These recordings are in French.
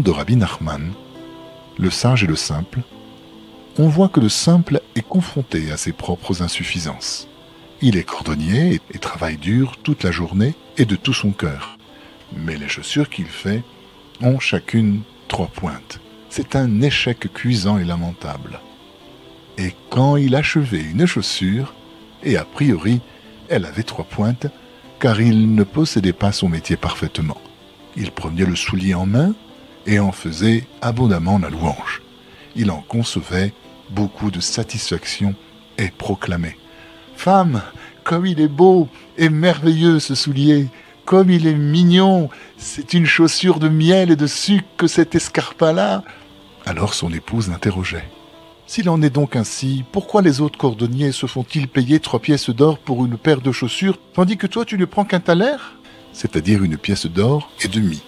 de Rabbi Nachman, le sage et le simple, on voit que le simple est confronté à ses propres insuffisances. Il est cordonnier et travaille dur toute la journée et de tout son cœur. Mais les chaussures qu'il fait ont chacune trois pointes. C'est un échec cuisant et lamentable. Et quand il achevait une chaussure, et a priori elle avait trois pointes, car il ne possédait pas son métier parfaitement. Il prenait le soulier en main et en faisait abondamment la louange. Il en concevait beaucoup de satisfaction et proclamait Femme, comme il est beau et merveilleux ce soulier, comme il est mignon, c'est une chaussure de miel et de sucre que cet escarpin-là. Alors son épouse l'interrogeait. S'il en est donc ainsi, pourquoi les autres cordonniers se font-ils payer trois pièces d'or pour une paire de chaussures, tandis que toi tu ne prends qu'un thaler C'est-à-dire une pièce d'or et demie.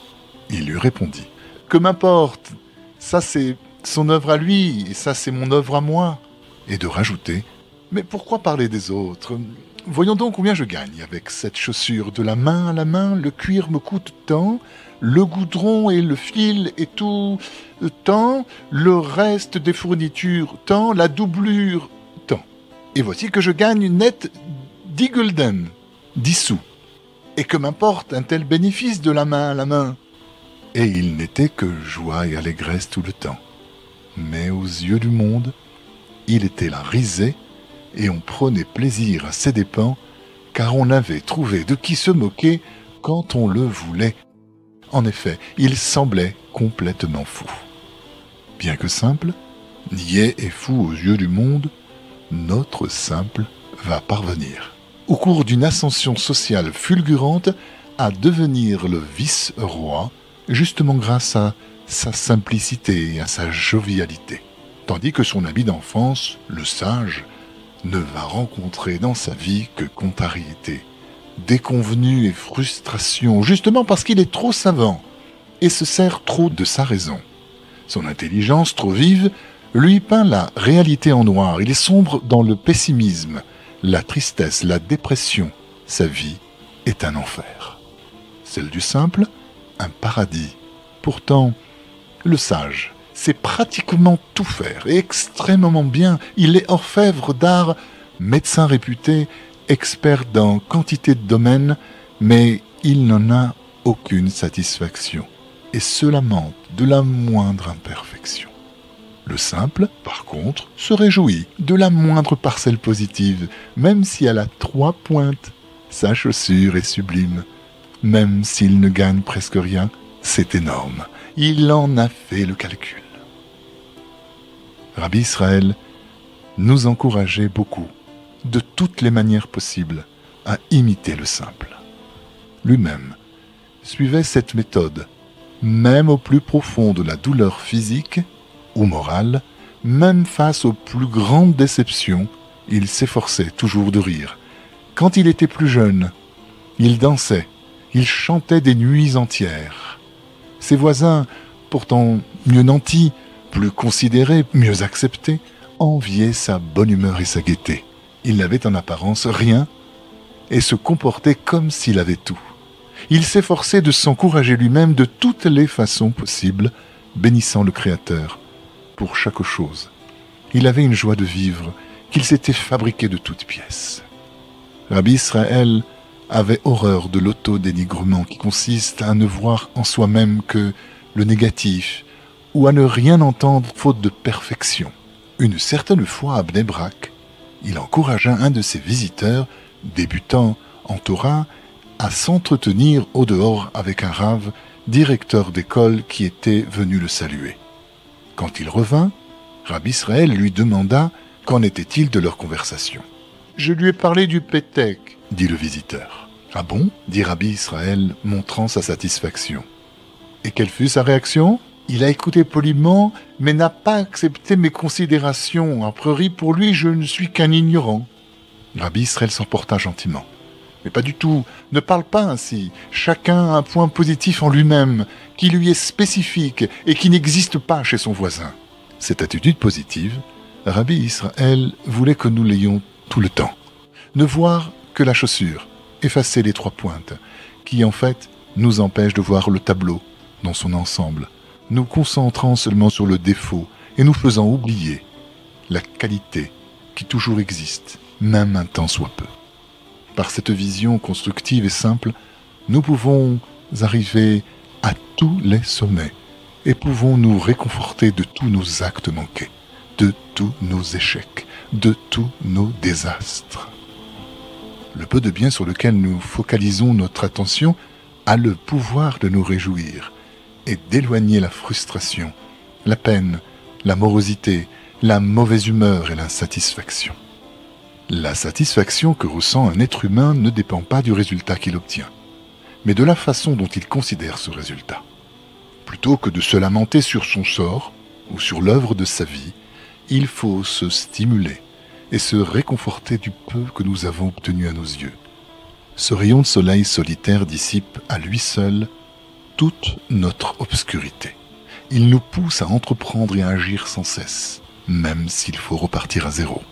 Il lui répondit. Que m'importe, ça c'est son œuvre à lui, et ça c'est mon œuvre à moi. Et de rajouter. Mais pourquoi parler des autres? Voyons donc combien je gagne avec cette chaussure. De la main à la main, le cuir me coûte tant, le goudron et le fil et tout tant, le reste des fournitures tant, la doublure tant. Et voici que je gagne net 10 gulden, 10 sous. Et que m'importe un tel bénéfice de la main à la main? Et il n'était que joie et allégresse tout le temps. Mais aux yeux du monde, il était la risée et on prenait plaisir à ses dépens, car on avait trouvé de qui se moquer quand on le voulait. En effet, il semblait complètement fou. Bien que simple, niais et fou aux yeux du monde, notre simple va parvenir, au cours d'une ascension sociale fulgurante, à devenir le vice-roi, justement grâce à sa simplicité et à sa jovialité. Tandis que son ami d'enfance, le sage, ne va rencontrer dans sa vie que contrariété, déconvenue et frustration, justement parce qu'il est trop savant et se sert trop de sa raison. Son intelligence trop vive lui peint la réalité en noir, il est sombre dans le pessimisme, la tristesse, la dépression. Sa vie est un enfer. Celle du simple, un paradis. Pourtant, le sage, sait pratiquement tout faire, et extrêmement bien. Il est orfèvre d'art, médecin réputé, expert dans quantité de domaines, mais il n'en a aucune satisfaction, et se lamente de la moindre imperfection. Le simple, par contre, se réjouit de la moindre parcelle positive, même si elle a trois pointes. Sa chaussure est sublime. Même s'il ne gagne presque rien, c'est énorme. Il en a fait le calcul. Rabbi Israël nous encourageait beaucoup, de toutes les manières possibles, à imiter le simple. Lui-même suivait cette méthode, même au plus profond de la douleur physique ou morale, même face aux plus grandes déceptions, il s'efforçait toujours de rire. Quand il était plus jeune, il dansait, il chantait des nuits entières. Ses voisins, pourtant mieux nantis, plus considéré, mieux accepté, enviait sa bonne humeur et sa gaieté. Il n'avait en apparence rien et se comportait comme s'il avait tout. Il s'efforçait de s'encourager lui-même de toutes les façons possibles, bénissant le Créateur pour chaque chose. Il avait une joie de vivre qu'il s'était fabriquée de toutes pièces. Rabbi Israël avait horreur de l'auto-dénigrement qui consiste à ne voir en soi-même que le négatif, ou à ne rien entendre faute de perfection. Une certaine fois à Bnebrak, il encouragea un de ses visiteurs, débutant en Torah, à s'entretenir au dehors avec un rave, directeur d'école qui était venu le saluer. Quand il revint, Rabbi Israël lui demanda qu'en était-il de leur conversation. Je lui ai parlé du Pétek, dit le visiteur. Ah bon dit Rabbi Israël, montrant sa satisfaction. Et quelle fut sa réaction? Il a écouté poliment, mais n'a pas accepté mes considérations. A priori, pour lui, je ne suis qu'un ignorant. Rabbi Israël s'emporta gentiment. Mais pas du tout. Ne parle pas ainsi. Chacun a un point positif en lui-même, qui lui est spécifique et qui n'existe pas chez son voisin. Cette attitude positive, Rabbi Israël voulait que nous l'ayons tout le temps. Ne voir que la chaussure, effacer les trois pointes, qui en fait nous empêchent de voir le tableau dans son ensemble nous concentrant seulement sur le défaut et nous faisant oublier la qualité qui toujours existe, même un temps soit peu. Par cette vision constructive et simple, nous pouvons arriver à tous les sommets et pouvons nous réconforter de tous nos actes manqués, de tous nos échecs, de tous nos désastres. Le peu de bien sur lequel nous focalisons notre attention a le pouvoir de nous réjouir et d'éloigner la frustration, la peine, la morosité, la mauvaise humeur et l'insatisfaction. La satisfaction que ressent un être humain ne dépend pas du résultat qu'il obtient, mais de la façon dont il considère ce résultat. Plutôt que de se lamenter sur son sort ou sur l'œuvre de sa vie, il faut se stimuler et se réconforter du peu que nous avons obtenu à nos yeux. Ce rayon de soleil solitaire dissipe à lui seul toute notre obscurité. Il nous pousse à entreprendre et à agir sans cesse, même s'il faut repartir à zéro.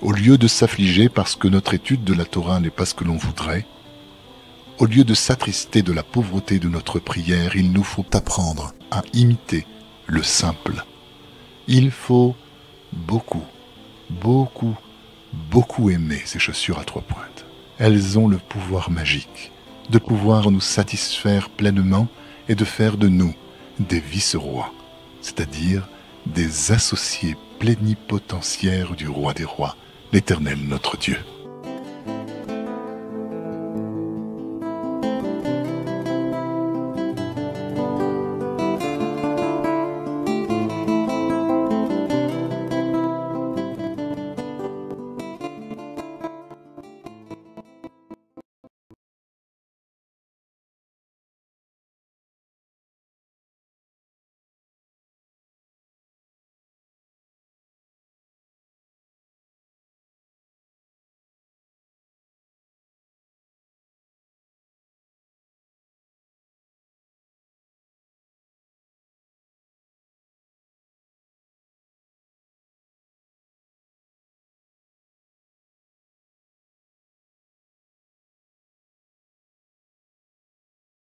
Au lieu de s'affliger parce que notre étude de la Torah n'est pas ce que l'on voudrait, au lieu de s'attrister de la pauvreté de notre prière, il nous faut apprendre à imiter le simple. Il faut beaucoup, beaucoup, beaucoup aimer ces chaussures à trois pointes. Elles ont le pouvoir magique de pouvoir nous satisfaire pleinement et de faire de nous des vice-rois, c'est-à-dire des associés plénipotentiaires du roi des rois, l'Éternel notre Dieu.